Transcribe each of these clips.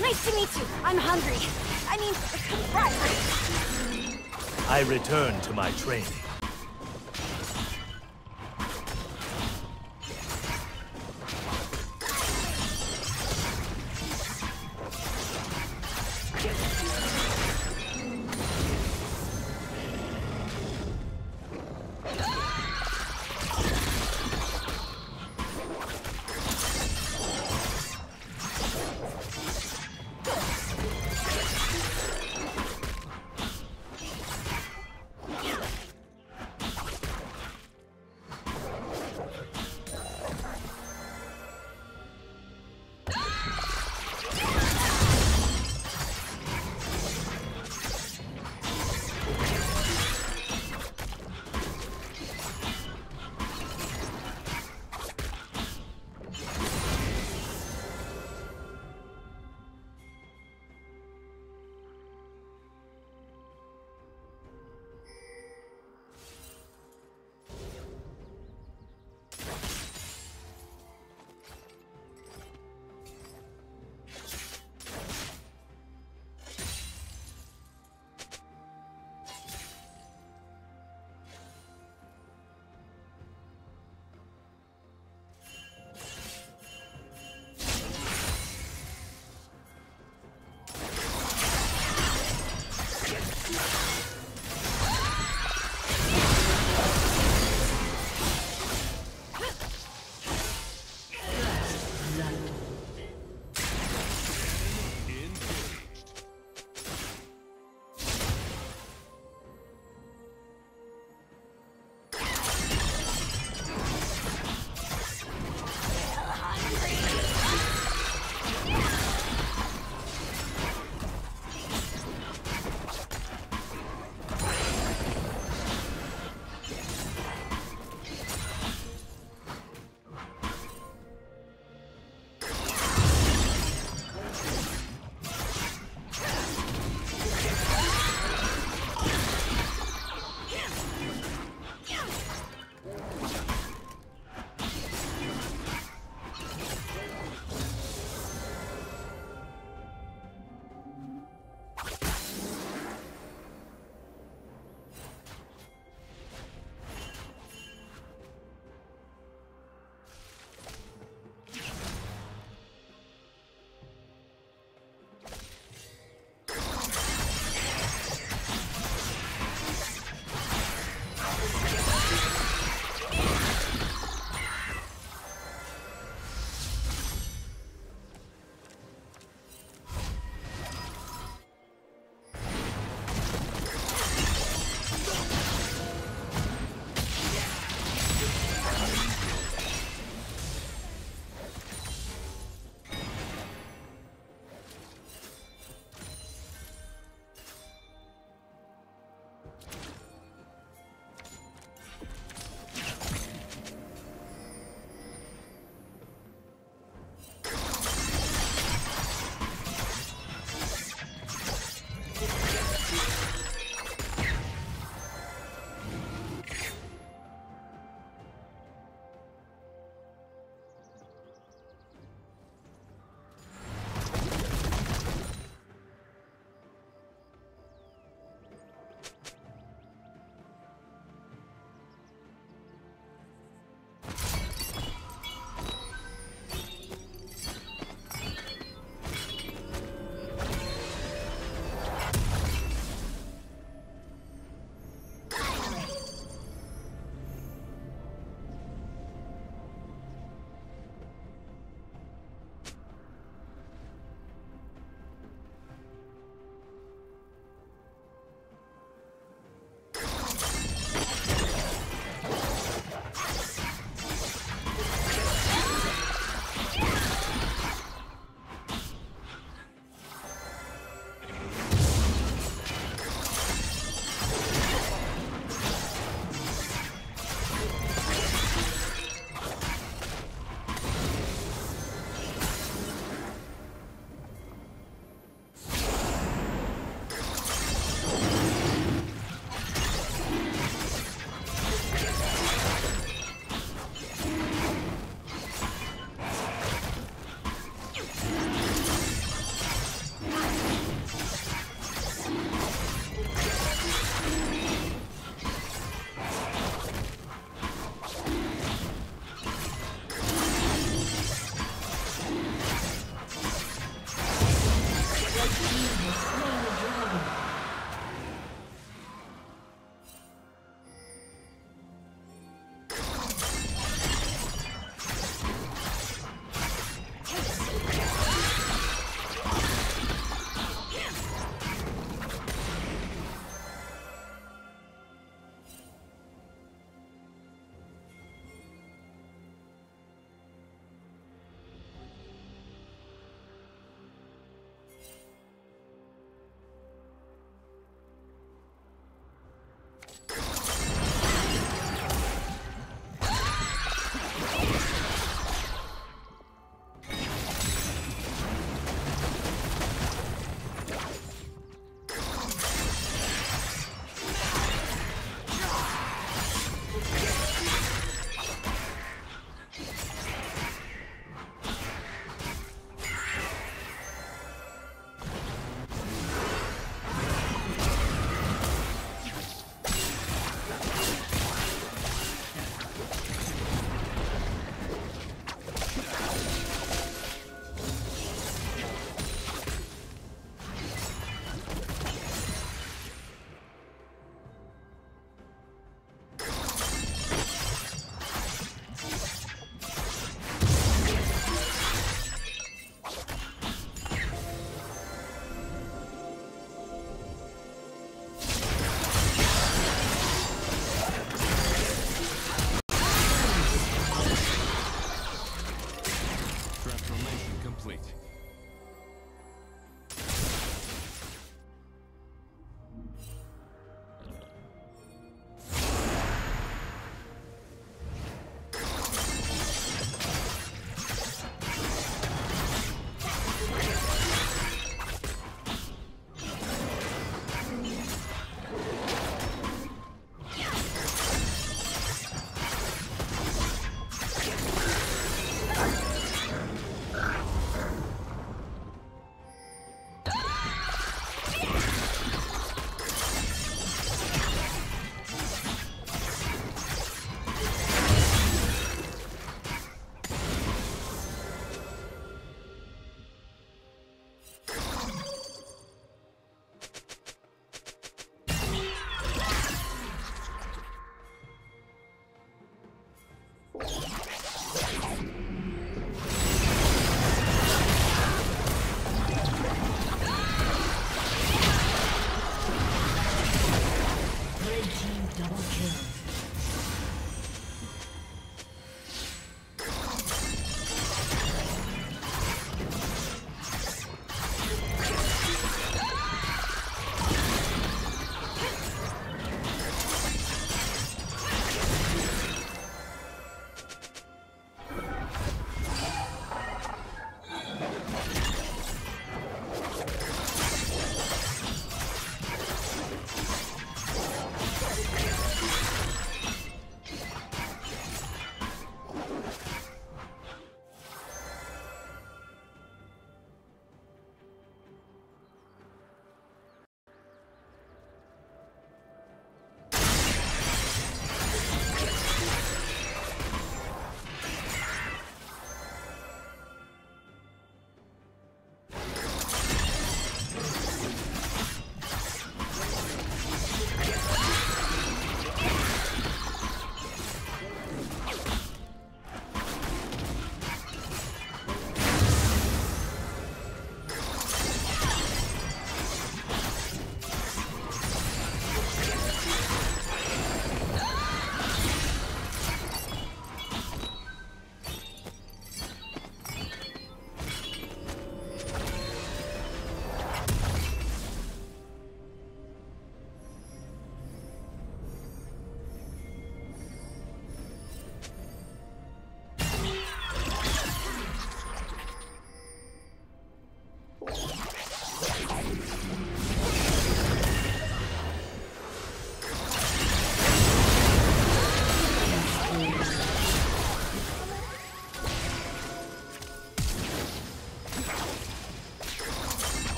Nice to meet you. I'm hungry. I mean, right. I return to my training.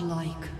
Godlike.